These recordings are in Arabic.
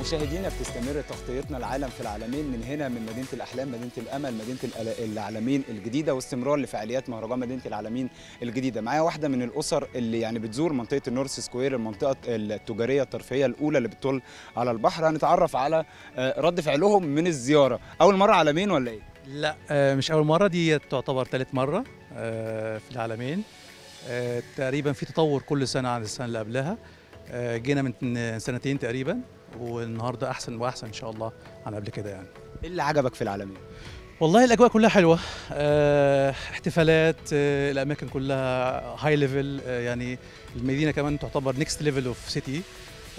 مشاهدينا بتستمر تغطيتنا العالم في العالمين من هنا من مدينة الأحلام مدينة الأمل مدينة العالمين الجديدة واستمرار لفعاليات مهرجان مدينة العالمين الجديدة. معايا واحدة من الأسر اللي يعني بتزور منطقة النورث سكوير المنطقة التجارية الترفيهية الأولى اللي بتطل على البحر. هنتعرف على آه، رد فعلهم من الزيارة. أول مرة عالمين ولا إيه؟ لا آه، مش أول مرة. دي تعتبر ثالث مرة آه، في العالمين. تقريبا في تطور كل سنة عن السنة اللي قبلها. جينا من سنتين تقريبا. والنهارده أحسن وأحسن إن شاء الله عن قبل كده يعني. إيه اللي عجبك في العلمين؟ والله الأجواء كلها حلوة. آه، احتفالات آه، الأماكن كلها high level يعني المدينة كمان تعتبر next level of city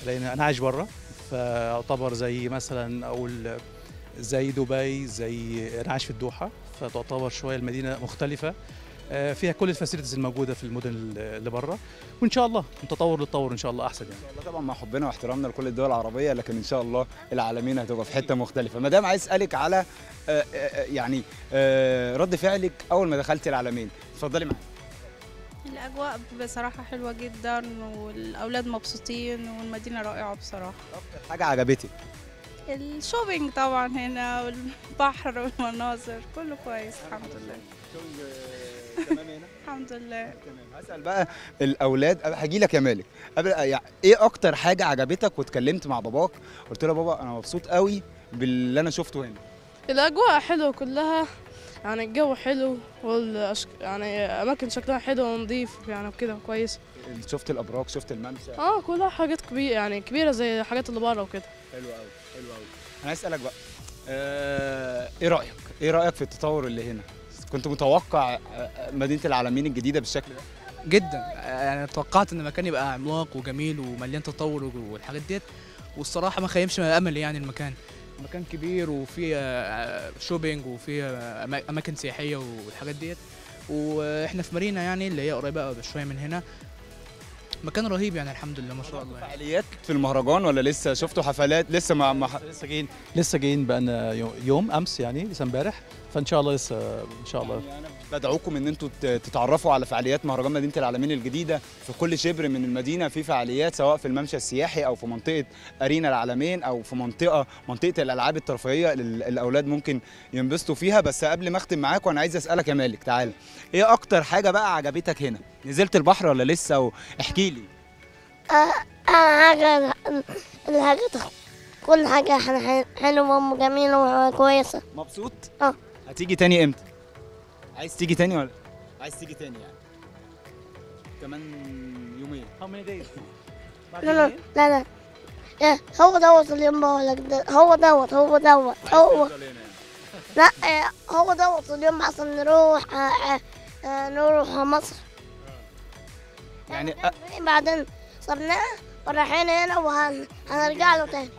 لأن أنا عايش بره. فأعتبر زي مثلا أقول زي دبي زي أنا عايش في الدوحة. فتعتبر شوية المدينة مختلفة. فيها كل ال facilities الموجودة في المدن اللي بره وإن شاء الله من تطور للتطور إن شاء الله أحسن يعني. والله طبعا مع حبنا واحترامنا لكل الدول العربية لكن إن شاء الله العالمين هتبقى في حتة مختلفة. مدام عايز أسألك على آه، آه، يعني آه، رد فعلك أول ما دخلتي العالمين. اتفضلي معايا. الأجواء بصراحة حلوة جدا والأولاد مبسوطين والمدينة رائعة بصراحة. أكتر حاجة عجبتك؟ الشوبينج طبعا هنا والبحر والمناظر كله كويس الحمد لله. الحمد لله. تمام. هسأل بقى الأولاد هاجي لك يا مالك. قبل يعني إيه أكتر حاجة عجبتك واتكلمت مع باباك؟ قلت له يا بابا أنا مبسوط قوي باللي أنا شفته هنا. الأجواء حلوة كلها. يعني الجو حلو والأشك... يعني أماكن شكلها حلو ونظيف يعني وكده كويس. شفت الأبراج شفت الممشى. آه كلها حاجات كبيرة يعني كبيرة زي الحاجات اللي بره وكده. حلو قوي حلو قوي أنا عايز أسألك بقى آه، إيه رأيك؟ إيه رأيك في التطور اللي هنا؟ كنت متوقع آه، مدينة العالمين الجديدة بالشكل ده؟ جدا. يعني توقعت إن المكان يبقى عملاق وجميل ومليان تطور والحاجات ديت والصراحة ما خيبش امل يعني المكان. مكان كبير وفيه آه، شوبينج وفيه آه، أما- أماكن سياحية والحاجات ديت. وإحنا في مارينا يعني اللي هي قريبة شوية من هنا. مكان رهيب يعني الحمد لله ما شاء الله يعني. فعاليات في المهرجان ولا لسه؟ شفتوا حفلات؟ لسه ما ما لسه جايين لسه جايين بقى يوم أمس يعني لسه امبارح. فإن شاء الله لسه إن شاء الله. يعني أنا بدعوكم إن أنتوا ت- تتعرفوا على فعاليات مهرجان مدينة العالمين الجديدة في كل شبر من المدينة. في فعاليات سواء في الممشى السياحي أو في منطقة أرينا العالمين أو في منطقة منطقة الألعاب الترفيهية اللي الأولاد ممكن ينبسطوا فيها. بس قبل ما أختم معاكم أنا عايز أسألك يا مالك تعال. إيه أكتر حاجة بقى عجبتك هنا؟ نزلت البحر ولا لسه؟ احكي لي. أنا حاجة الحاجة كل حاجة حل- حلوة وجميلة وكويسة. مبسوط؟ أه. هتيجي تاني إمتى؟ عايز تيجي تاني ولا؟ عايز تيجي تاني يعني. كمان يومين. لا لا لا لا. إيه، هو دوت اليوم بقولك ده. هو دوت هو دوت هو. لا إيه، هو دوت اليوم عشان نروح آه، آه، آه، نروح مصر. يعني بعدين صرناه ورايحين هنا وهنرجع له تاني.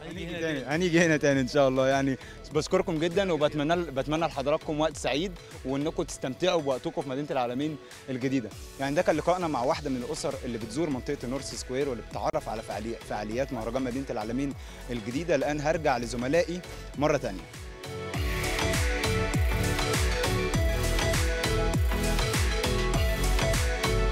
هنيجي هنا تاني إن شاء الله. يعني بشكركم جدا وبتمنى بتمنى لحضراتكم وقت سعيد وإنكم تستمتعوا بوقتكم في مدينة العالمين الجديدة. يعني ده كان لقائنا مع واحدة من الأسر اللي بتزور منطقة النورث سكوير واللي بتتعرف على فعالي- فعاليات مهرجان مدينة العالمين الجديدة. الآن هرجع لزملائي مرة تانية.